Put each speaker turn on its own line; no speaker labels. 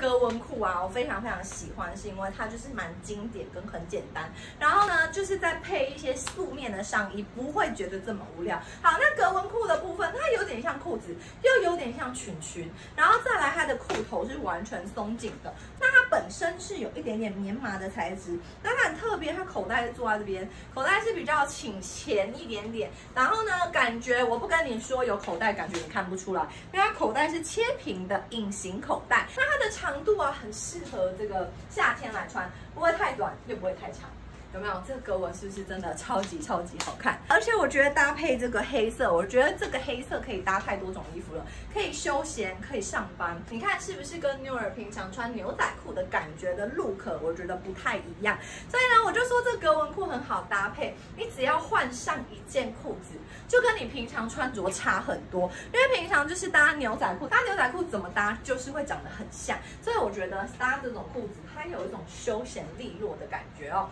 格纹裤啊，我非常非常喜欢，是因为它就是蛮经典跟很简单。然后呢，就是再配一些素面的上衣，不会觉得这么无聊。好，那格纹裤的部分，它有点像裤子，又有点像裙裙。然后再来，它的裤头是完全松紧的。那它本身是有一点点棉麻的材质，那它很特别，它口袋是做在这边，口袋是比较倾前一点点。然后呢，感觉我不跟你说有口袋，感觉你看不出来，口袋是切平的隐形口袋。那它的长度啊，很适合这个夏天来穿，不会太短，又不会太长。有没有这个格纹是不是真的超级超级好看？而且我觉得搭配这个黑色，我觉得这个黑色可以搭太多种衣服了，可以休闲，可以上班。你看是不是跟 Newer 平常穿牛仔裤的感觉的 look，我觉得不太一样。所以呢，我就说这格纹裤很好搭配，你只要换上一件裤子，就跟你平常穿着差很多。因为平常就是搭牛仔裤，搭牛仔裤怎么搭就是会长得很像。所以我觉得搭这种裤子，它有一种休闲利落的感觉哦。